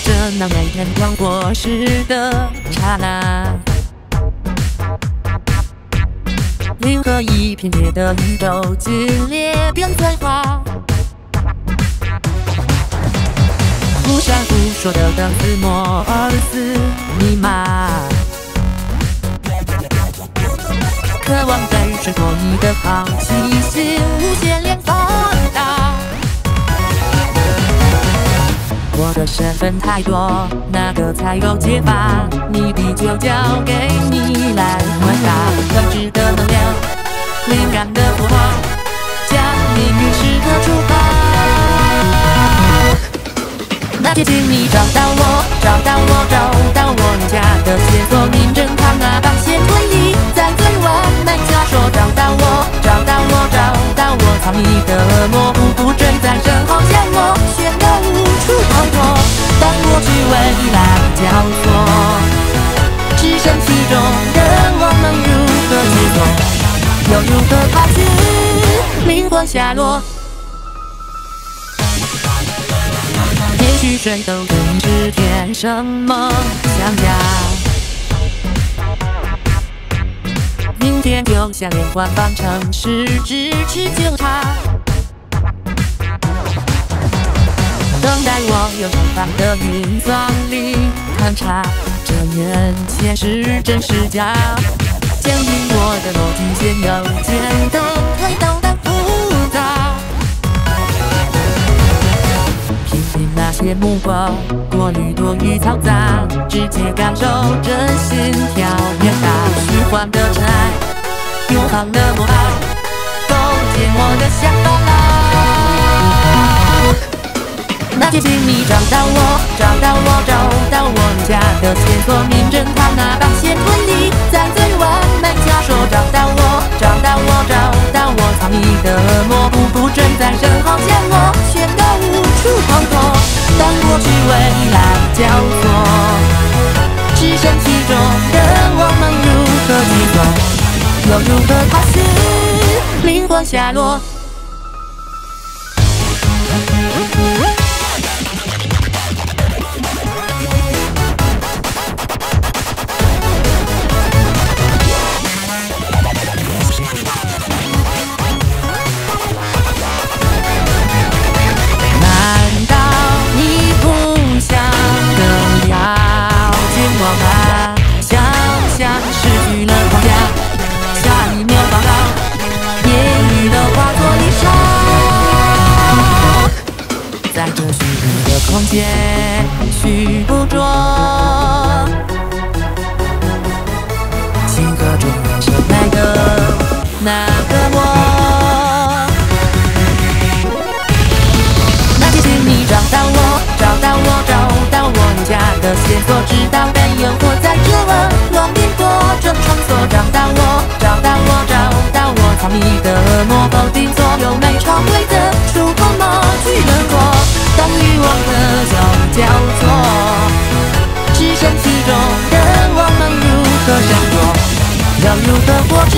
着那每天光过时的刹那，零和一片片的宇宙剧烈变催化，不闪不烁的等字摩尔斯密码，渴望在穿过你的好奇心无限连放我的身份太多，哪个才够解法？你的就交给你来回答。未知的能量，灵感的火花，将命运时刻触发。那就请你找到我，找到我，找到我留下的线索，名侦探啊，帮线推理，在最完美假说找到我，找到我，找到我，藏匿的模糊不追在身后见我，选个无处逃脱，当过去未来交错，置身其中，人我们如何解脱，又如何逃去灵魂下落？也许谁都跟你是天生梦想家。明天就像连环方程式，咫尺纠缠。等待我用东方的云算力勘察，这眼前是真是假？坚定我的逻辑线，又简单推导的复杂。品品那些目光，过滤多余嘈杂，直接感受真心跳变大。虚幻的尘埃，永恒的魔法，构建我的想法。那就请你找到我，找到我，找到我留下的线索，名侦探那把线推理，在最完美假说找到我，找到我，找到我，藏匿的模糊不追在身后见我，选个无处逃脱，当过去未来交错，置身其中，的我们如何解脱，又如何逃死灵魂下落？在这虚拟的空间去捕捉，星河中人生那个那个我。那就请你找到我，找到我，找到我留下的线索，直到被诱惑在这温乱变多中穿梭。找到我，找到我，找到我，藏匿的魔交错，置身其中，的我们如何闪躲，要如何获知？